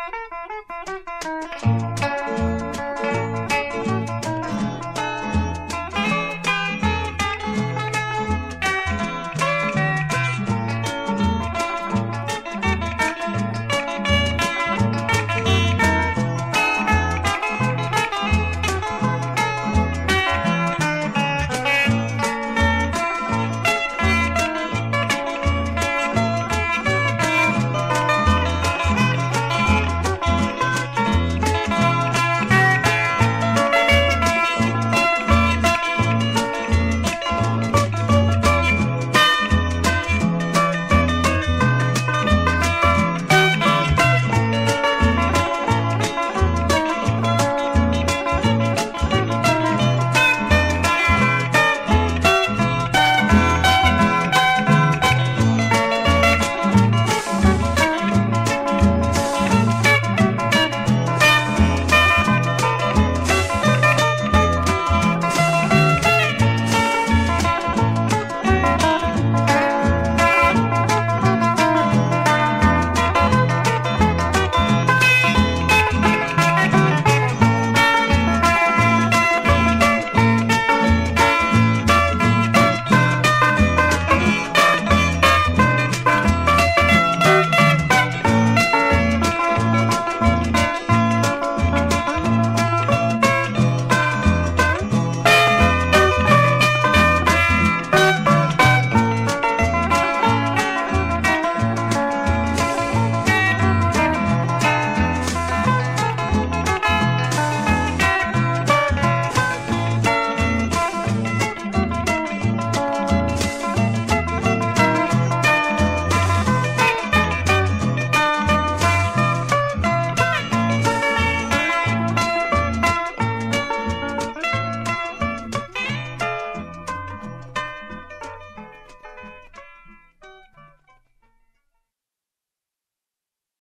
Música